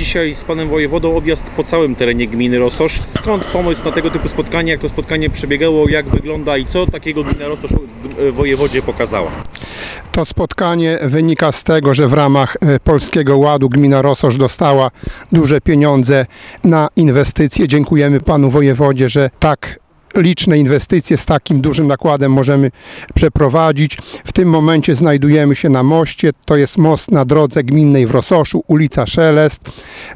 Dzisiaj z panem wojewodą objazd po całym terenie gminy Rososz. Skąd pomysł na tego typu spotkanie? Jak to spotkanie przebiegało? Jak wygląda i co takiego gmina Rososz e, wojewodzie pokazała? To spotkanie wynika z tego, że w ramach e, Polskiego Ładu gmina Rososz dostała duże pieniądze na inwestycje. Dziękujemy panu wojewodzie, że tak liczne inwestycje z takim dużym nakładem możemy przeprowadzić. W tym momencie znajdujemy się na moście. To jest most na drodze gminnej w Rososzu, ulica Szelest.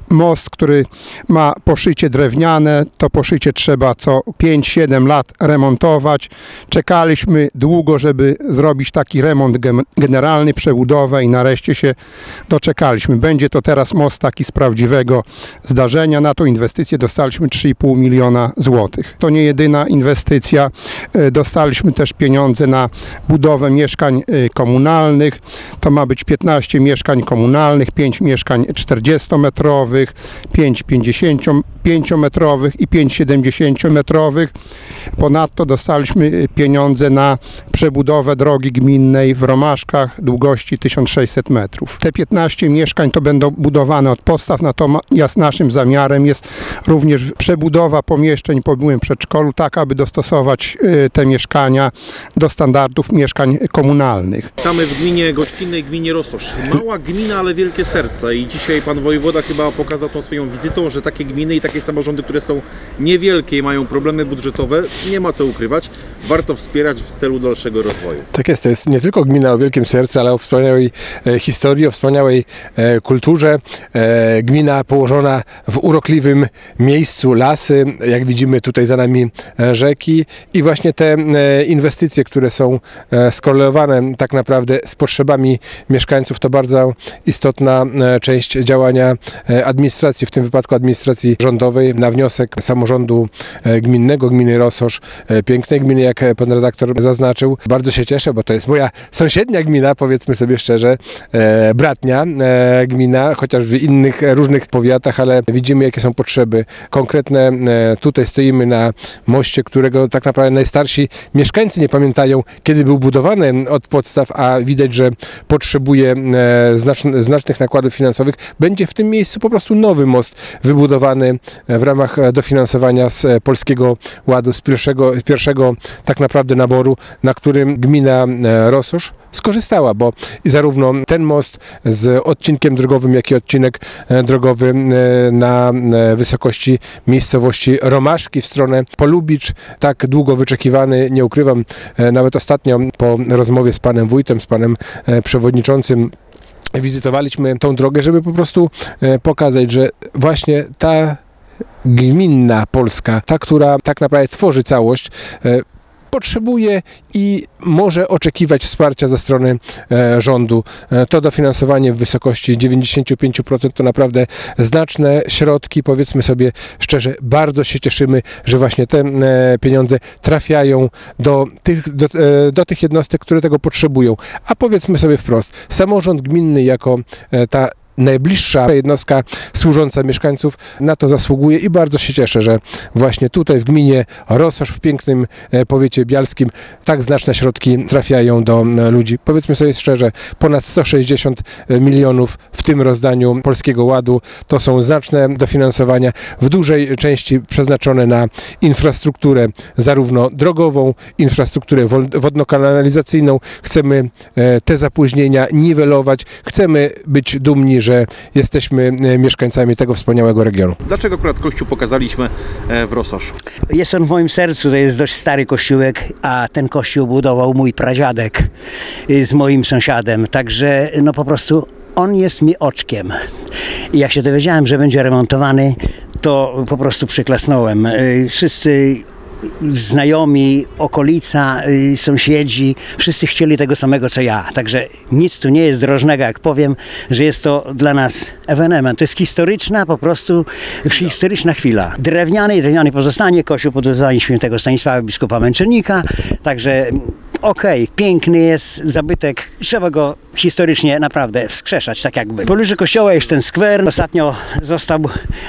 Most, który ma poszycie drewniane. To poszycie trzeba co 5-7 lat remontować. Czekaliśmy długo, żeby zrobić taki remont generalny, przebudowę i nareszcie się doczekaliśmy. Będzie to teraz most taki z prawdziwego zdarzenia. Na tą inwestycję dostaliśmy 3,5 miliona złotych. To nie jedyna inwestycja. E, Dostaliśmy też pieniądze na budowę mieszkań e, komunalnych. To ma być 15 mieszkań komunalnych, 5 mieszkań 40-metrowych, 5 55-metrowych i 5 70-metrowych. Ponadto dostaliśmy e, pieniądze na przebudowę drogi gminnej w Romaszkach długości 1600 metrów. Te 15 mieszkań to będą budowane od podstaw, natomiast naszym zamiarem jest również przebudowa pomieszczeń po byłym przedszkolu, tak aby dostosować y, te mieszkania do standardów mieszkań komunalnych. Witamy w gminie gościnnej, gminie Rososz. Mała gmina, ale wielkie serce i dzisiaj pan wojewoda chyba pokazał tą swoją wizytą, że takie gminy i takie samorządy, które są niewielkie i mają problemy budżetowe, nie ma co ukrywać, warto wspierać w celu dalszego rozwoju. Tak jest, to jest nie tylko gmina o wielkim sercu, ale o wspaniałej e, historii, o wspaniałej e, kulturze. E, gmina położona w urokliwym miejscu, lasy, jak widzimy tutaj za nami rzeki i właśnie te e, inwestycje, które są e, skorelowane tak naprawdę z potrzebami mieszkańców, to bardzo istotna e, część działania e, administracji, w tym wypadku administracji rządowej, na wniosek samorządu e, gminnego, gminy Rososz, e, pięknej gminy, jak e, pan redaktor zaznaczył. Bardzo się cieszę, bo to jest moja sąsiednia gmina, powiedzmy sobie szczerze, e, bratnia e, gmina, chociaż w innych e, różnych powiatach, ale widzimy jakie są potrzeby konkretne. E, tutaj stoimy na moście, którego tak naprawdę najstarsi mieszkańcy nie pamiętają, kiedy był budowany od podstaw, a widać, że potrzebuje e, znaczn- znacznych nakładów finansowych. Będzie w tym miejscu po prostu nowy most wybudowany e, w ramach e, dofinansowania z Polskiego Ładu, z pierwszego, pierwszego tak naprawdę naboru, na którym gmina Rososz skorzystała, bo zarówno ten most z odcinkiem drogowym, jak i odcinek e, drogowy e, na e, wysokości miejscowości Romaszki w stronę Polubicz, tak długo wyczekiwany, nie ukrywam, nawet ostatnio po rozmowie z panem wójtem, z panem przewodniczącym wizytowaliśmy tą drogę, żeby po prostu pokazać, że właśnie ta gminna Polska, ta, która tak naprawdę tworzy całość, potrzebuje i może oczekiwać wsparcia ze strony e, rządu. E, to dofinansowanie w wysokości 95% to naprawdę znaczne środki. Powiedzmy sobie szczerze, bardzo się cieszymy, że właśnie te e, pieniądze trafiają do tych, do, do tych jednostek, które tego potrzebują. A powiedzmy sobie wprost, samorząd gminny jako ta najbliższa jednostka służąca mieszkańców na to zasługuje i bardzo się cieszę, że właśnie tutaj w gminie Rososz w pięknym e, powiecie bialskim tak znaczne środki trafiają do e, ludzi. Powiedzmy sobie szczerze, ponad 160 milionów w tym rozdaniu Polskiego Ładu to są znaczne dofinansowania, w dużej części przeznaczone na infrastrukturę zarówno drogową, infrastrukturę wodno-kanalizacyjną. Chcemy e, te zapóźnienia niwelować, chcemy być dumni, że jesteśmy e, mieszkańcami tego wspaniałego regionu. Dlaczego akurat Kościół pokazaliśmy e, w Rososzu? Jest on w moim sercu, to jest dość stary kościółek, a ten kościół budował mój pradziadek y, z moim sąsiadem, także no po prostu on jest mi oczkiem. I jak się dowiedziałem, że będzie remontowany, to po prostu przyklasnąłem. Y, Wszyscy znajomi, okolica, y, sąsiedzi, wszyscy chcieli tego samego co ja. Także nic tu nie jest drożnego, jak powiem, że jest to dla nas ewenement. To jest historyczna, po prostu historyczna chwila. Drewniany, drewniany pozostanie, kościół pod świętego Stanisława, biskupa Męczennika, także okej, piękny jest zabytek, trzeba go historycznie naprawdę wskrzeszać, tak jakby. W pobliżu kościoła jest ten skwer, ostatnio został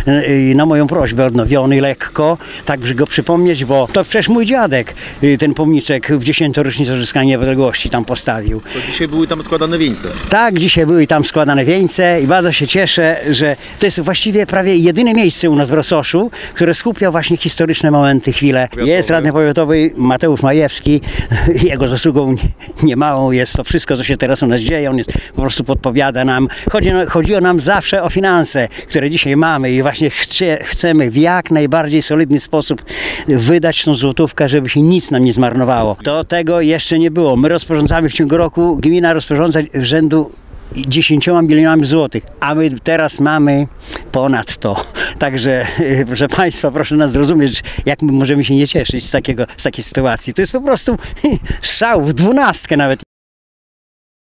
y, na moją prośbę odnowiony lekko, tak by go przypomnieć, bo to przecież mój dziadek y, ten pomniczek w 10. rocznicę odzyskania niepodległości tam postawił. To dzisiaj były tam składane wieńce. Tak, dzisiaj były tam składane wieńce i bardzo się cieszę, że to jest właściwie prawie jedyne miejsce u nas w Rososzu, które skupia właśnie historyczne momenty, chwile. Jest radny powiatowy Mateusz Majewski, jego zasługą nie- niemałą jest to wszystko, co się teraz u nas dzieje, on jest, po prostu podpowiada nam. Chodzi, chodziło nam zawsze o finanse, które dzisiaj mamy i właśnie chcie, chcemy w jak najbardziej solidny sposób wydać tą złotówkę, żeby się nic nam nie zmarnowało. Do tego jeszcze nie było. My rozporządzamy w ciągu roku, gmina rozporządza rzędu 10 milionami złotych, a my teraz mamy ponad to. Także proszę Państwa, proszę nas zrozumieć, jak my możemy się nie cieszyć z, takiego, z takiej sytuacji. To jest po prostu strzał w dwunastkę nawet